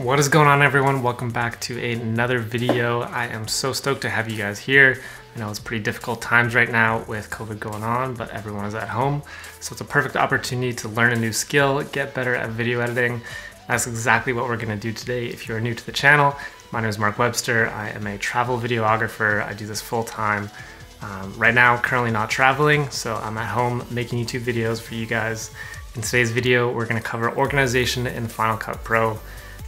What is going on everyone? Welcome back to another video. I am so stoked to have you guys here. I know it's pretty difficult times right now with COVID going on, but everyone is at home. So it's a perfect opportunity to learn a new skill, get better at video editing. That's exactly what we're gonna do today. If you're new to the channel, my name is Marc Webster. I am a travel videographer. I do this full time. Um, right now, currently not traveling, so I'm at home making YouTube videos for you guys. In today's video, we're gonna cover organization in Final Cut Pro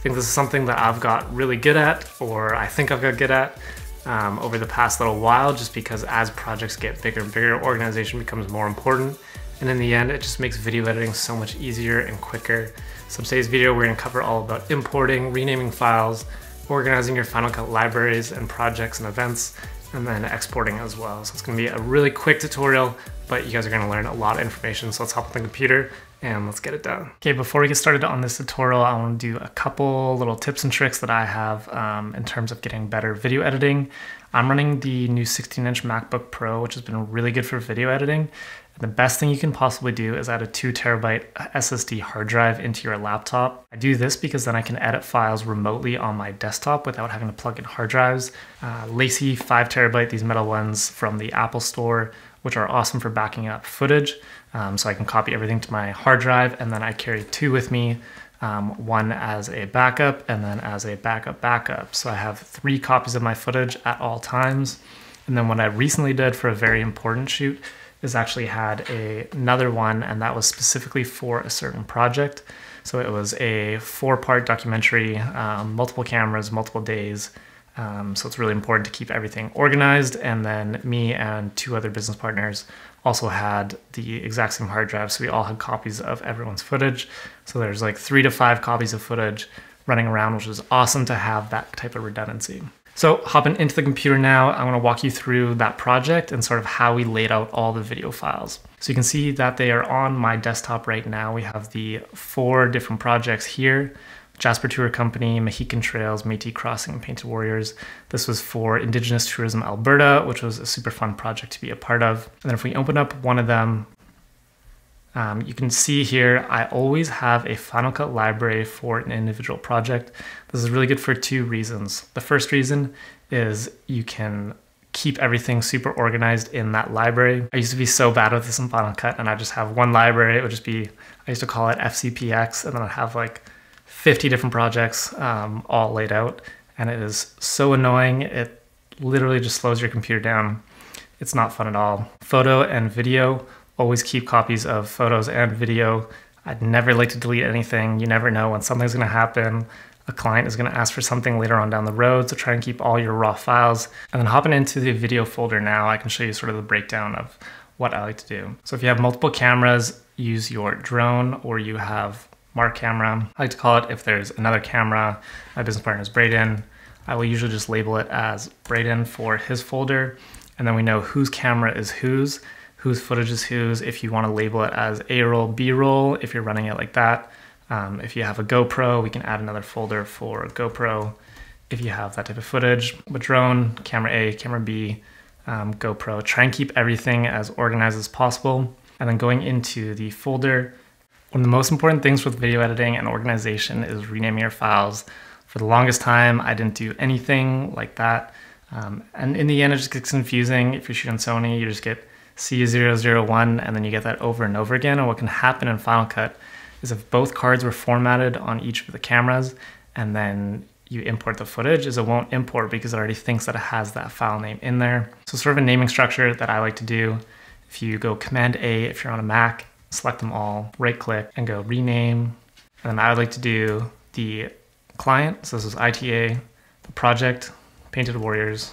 think this is something that I've got really good at, or I think I've got good at um, over the past little while, just because as projects get bigger and bigger, organization becomes more important. And in the end, it just makes video editing so much easier and quicker. So today's video, we're gonna cover all about importing, renaming files, organizing your Final Cut libraries and projects and events, and then exporting as well. So it's gonna be a really quick tutorial, but you guys are gonna learn a lot of information. So let's hop on the computer and let's get it done. Okay, before we get started on this tutorial, I want to do a couple little tips and tricks that I have um, in terms of getting better video editing. I'm running the new 16-inch MacBook Pro, which has been really good for video editing. And the best thing you can possibly do is add a two terabyte SSD hard drive into your laptop. I do this because then I can edit files remotely on my desktop without having to plug in hard drives. Uh, LaCie five terabyte, these metal ones from the Apple Store, which are awesome for backing up footage. Um, so I can copy everything to my hard drive and then I carry two with me, um, one as a backup and then as a backup backup. So I have three copies of my footage at all times. And then what I recently did for a very important shoot is actually had a, another one and that was specifically for a certain project. So it was a four part documentary, um, multiple cameras, multiple days. Um, so it's really important to keep everything organized. And then me and two other business partners also had the exact same hard drive. So we all had copies of everyone's footage. So there's like three to five copies of footage running around, which is awesome to have that type of redundancy. So hopping into the computer now, I want to walk you through that project and sort of how we laid out all the video files. So you can see that they are on my desktop right now. We have the four different projects here. Jasper Tour Company, Mohican Trails, Métis Crossing, and Painted Warriors. This was for Indigenous Tourism Alberta, which was a super fun project to be a part of. And then if we open up one of them, um, you can see here, I always have a Final Cut library for an individual project. This is really good for two reasons. The first reason is you can keep everything super organized in that library. I used to be so bad with this in Final Cut and I just have one library. It would just be, I used to call it FCPX and then I'd have like 50 different projects um, all laid out. And it is so annoying. It literally just slows your computer down. It's not fun at all. Photo and video, always keep copies of photos and video. I'd never like to delete anything. You never know when something's gonna happen. A client is gonna ask for something later on down the road, so try and keep all your raw files. And then hopping into the video folder now, I can show you sort of the breakdown of what I like to do. So if you have multiple cameras, use your drone or you have Marc camera. I like to call it if there's another camera, my business partner is Braden. I will usually just label it as Braden for his folder. And then we know whose camera is whose, whose footage is whose. If you want to label it as A roll, B roll, if you're running it like that. Um, if you have a GoPro, we can add another folder for GoPro. If you have that type of footage, with drone, camera A, camera B, um, GoPro, try and keep everything as organized as possible. And then going into the folder, one of the most important things with video editing and organization is renaming your files. For the longest time, I didn't do anything like that. Um, and in the end, it just gets confusing. If you're shooting Sony, you just get C001 and then you get that over and over again. And what can happen in Final Cut is if both cards were formatted on each of the cameras and then you import the footage is it won't import because it already thinks that it has that file name in there. So sort of a naming structure that I like to do. If you go Command A, if you're on a Mac, select them all, right click and go rename. And then I would like to do the client. So this is ITA, the project, Painted Warriors.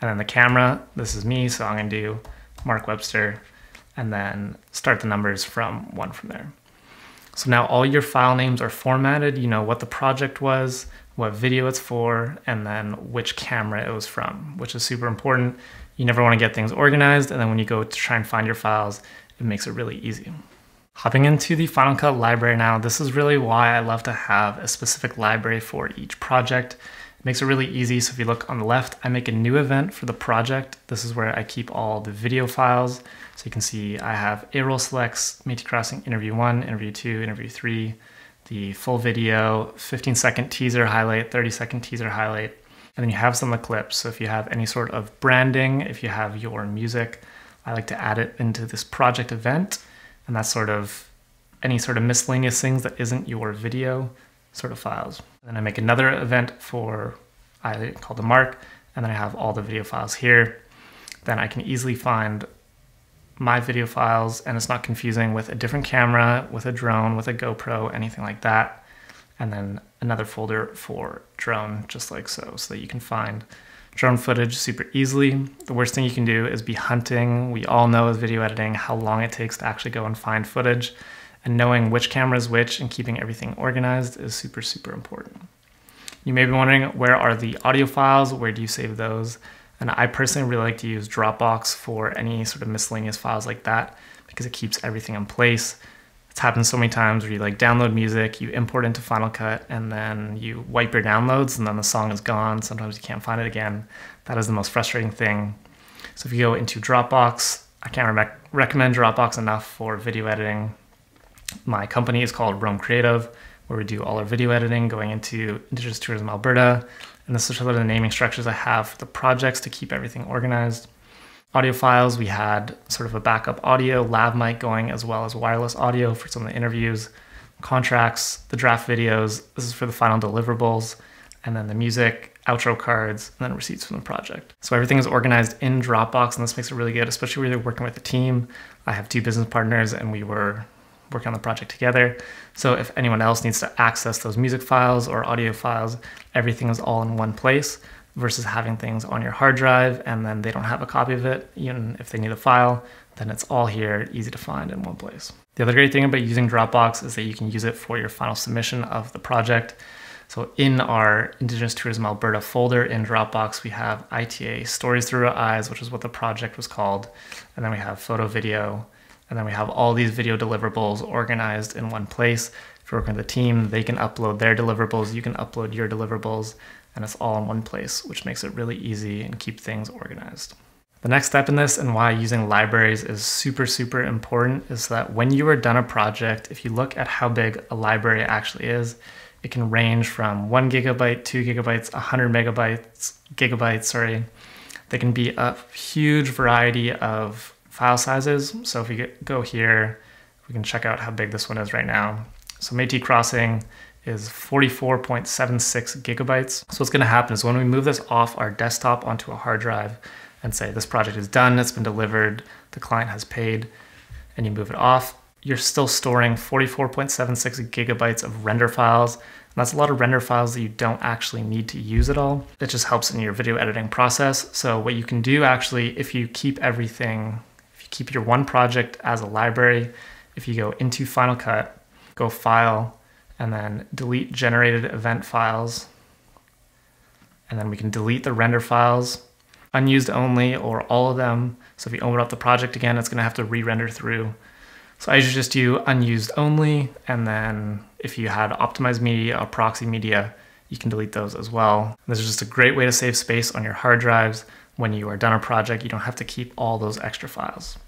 And then the camera, this is me. So I'm gonna do Marc Webster and then start the numbers from one from there. So now all your file names are formatted. You know what the project was, what video it's for, and then which camera it was from, which is super important. You never want to get things organized, and then when you go to try and find your files, it makes it really easy. Hopping into the Final Cut library now, this is really why I love to have a specific library for each project. It makes it really easy. So if you look on the left, I make a new event for the project. This is where I keep all the video files. So you can see I have A-roll selects, Métis Crossing interview one, interview two, interview three, the full video, 15 second teaser highlight, 30 second teaser highlight, and then you have some of the clips. So if you have any sort of branding, if you have your music, I like to add it into this project event. And that's sort of any sort of miscellaneous things that isn't your video sort of files. And then I make another event for I call the mark, and then I have all the video files here. Then I can easily find my video files and it's not confusing with a different camera, with a drone, with a GoPro, anything like that. And then another folder for drone, just like so, so that you can find drone footage super easily. The worst thing you can do is be hunting. We all know with video editing how long it takes to actually go and find footage. And knowing which camera is which and keeping everything organized is super, super important. You may be wondering, where are the audio files? Where do you save those? And I personally really like to use Dropbox for any sort of miscellaneous files like that because it keeps everything in place. It's happened so many times where you like download music, you import into Final Cut, and then you wipe your downloads and then the song is gone. Sometimes you can't find it again. That is the most frustrating thing. So if you go into Dropbox, I can't re recommend Dropbox enough for video editing. My company is called Roam Creative, where we do all our video editing going into Indigenous Tourism Alberta and this is sort of the naming structures I have for the projects to keep everything organized. Audio files, we had sort of a backup audio, lav mic going, as well as wireless audio for some of the interviews. Contracts, the draft videos, this is for the final deliverables, and then the music, outro cards, and then receipts from the project. So everything is organized in Dropbox, and this makes it really good, especially when you're working with a team. I have two business partners, and we were working on the project together. So if anyone else needs to access those music files or audio files, everything is all in one place versus having things on your hard drive and then they don't have a copy of it. Even if they need a file, then it's all here, easy to find in one place. The other great thing about using Dropbox is that you can use it for your final submission of the project. So in our Indigenous Tourism Alberta folder in Dropbox, we have ITA Stories Through Our Eyes, which is what the project was called. And then we have photo video, and then we have all these video deliverables organized in one place. If you're working with a team, they can upload their deliverables, you can upload your deliverables, and it's all in one place, which makes it really easy and keep things organized. The next step in this and why using libraries is super, super important is that when you are done a project, if you look at how big a library actually is, it can range from one gigabyte, two gigabytes, 100 megabytes, gigabytes, sorry. They can be a huge variety of file sizes. So if we get, go here, we can check out how big this one is right now. So Métis Crossing is 44.76 gigabytes. So what's gonna happen is when we move this off our desktop onto a hard drive and say this project is done, it's been delivered, the client has paid, and you move it off, you're still storing 44.76 gigabytes of render files. And that's a lot of render files that you don't actually need to use at all. It just helps in your video editing process. So what you can do actually, if you keep everything keep your one project as a library. If you go into Final Cut, go File, and then delete generated event files, and then we can delete the render files, unused only, or all of them. So if you open up the project again, it's gonna have to re-render through. So I usually just do unused only, and then if you had optimized media or proxy media, you can delete those as well. This is just a great way to save space on your hard drives. When you are done a project, you don't have to keep all those extra files.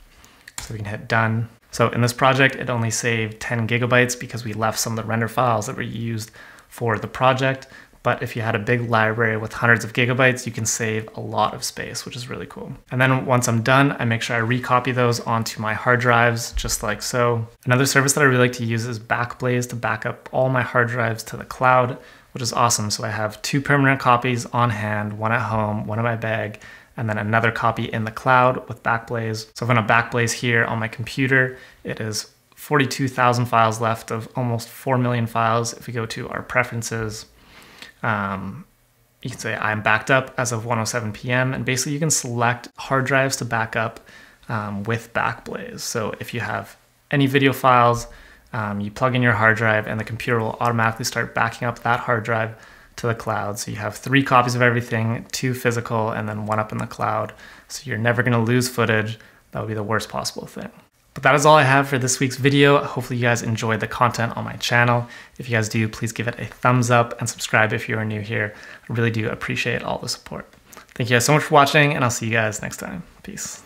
So we can hit done. So in this project, it only saved 10 gigabytes because we left some of the render files that were used for the project. But if you had a big library with hundreds of gigabytes, you can save a lot of space, which is really cool. And then once I'm done, I make sure I recopy those onto my hard drives, just like so. Another service that I really like to use is Backblaze to back up all my hard drives to the cloud, which is awesome. So I have two permanent copies on hand, one at home, one in my bag, and then another copy in the cloud with Backblaze. So I'm gonna Backblaze here on my computer, it is 42,000 files left of almost 4 million files. If we go to our preferences, um, you can say I'm backed up as of 107 p.m. And basically you can select hard drives to back up um, with Backblaze. So if you have any video files, um, you plug in your hard drive and the computer will automatically start backing up that hard drive to the cloud. So you have three copies of everything, two physical, and then one up in the cloud. So you're never gonna lose footage. That would be the worst possible thing. But that is all I have for this week's video. Hopefully you guys enjoyed the content on my channel. If you guys do, please give it a thumbs up and subscribe if you are new here. I really do appreciate all the support. Thank you guys so much for watching and I'll see you guys next time. Peace.